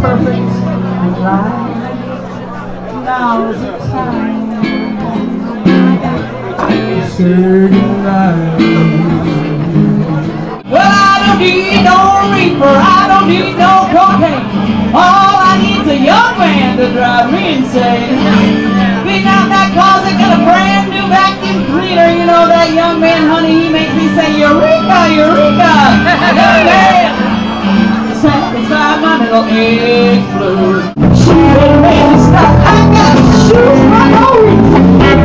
perfect life. Now is the time. Say goodnight. Well, I don't need no reaper. I don't need no cocaine. All I need's a young man to drive me insane. Been out that closet, got a brand new vacuum cleaner. You know that young man, honey, he makes me say, Eureka, Eureka. I sat my little. She didn't make me stop. I got shoes, my own.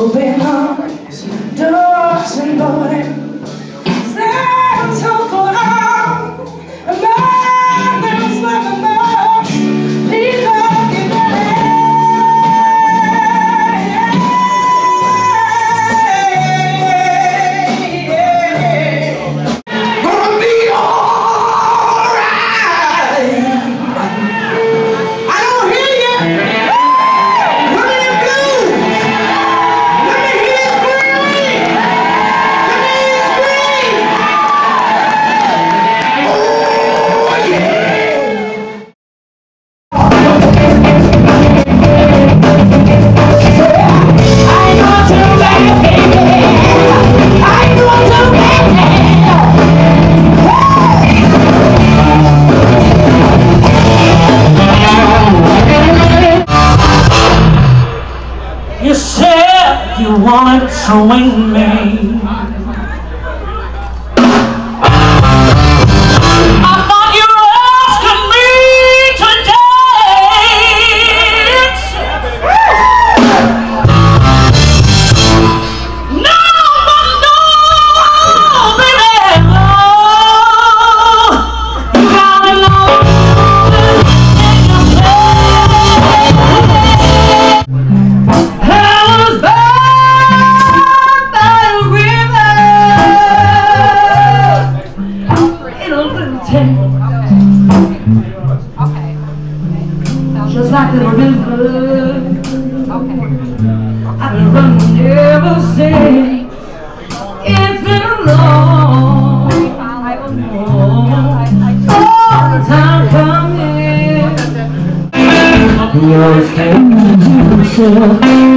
open up. 你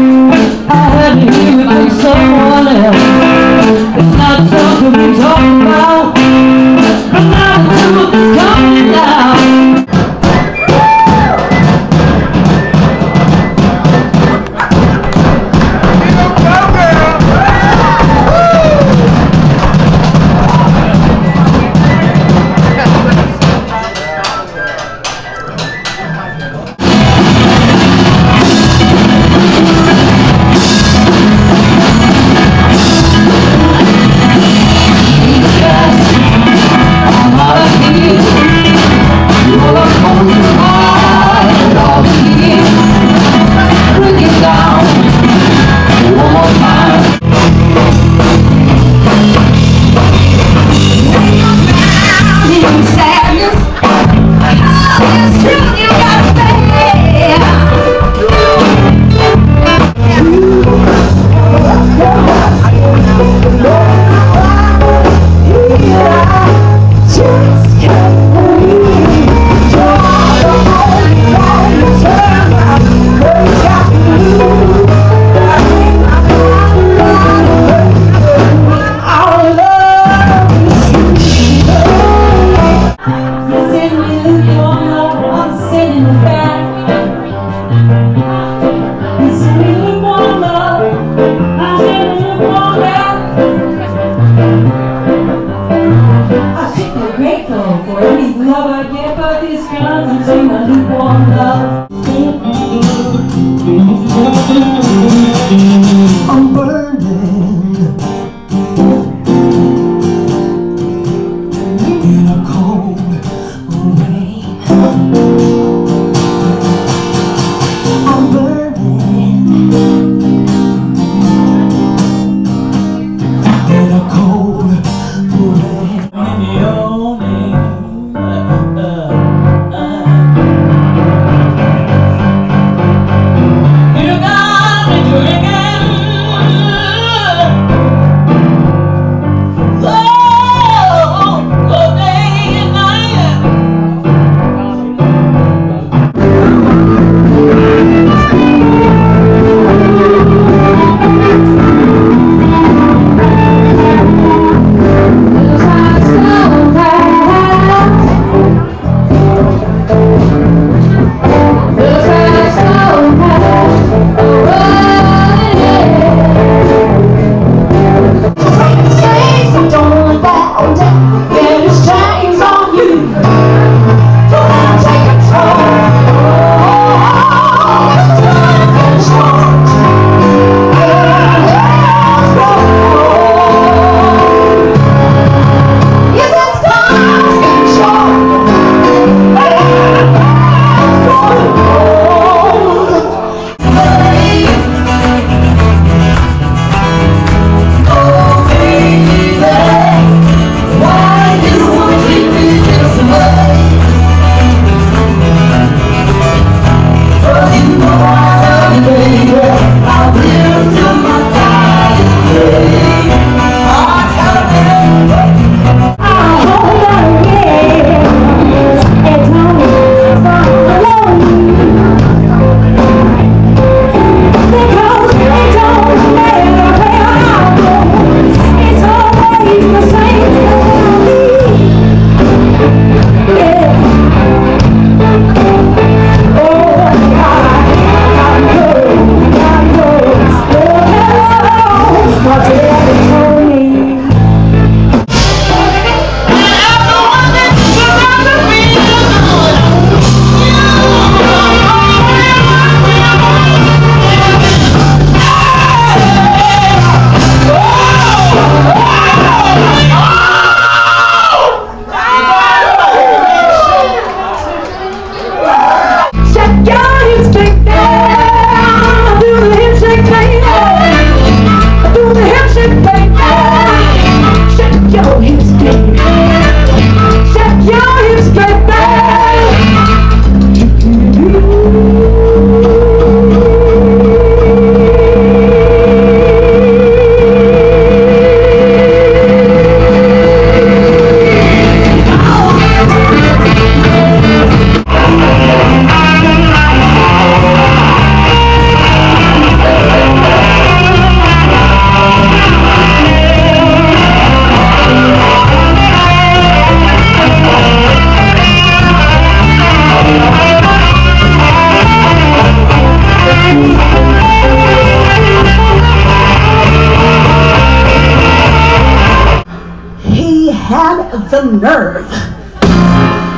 the nerve.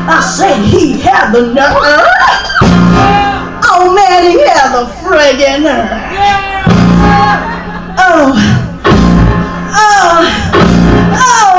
I said he had the nerve. Oh man, he had the friggin' nerve. Oh. Oh. Oh.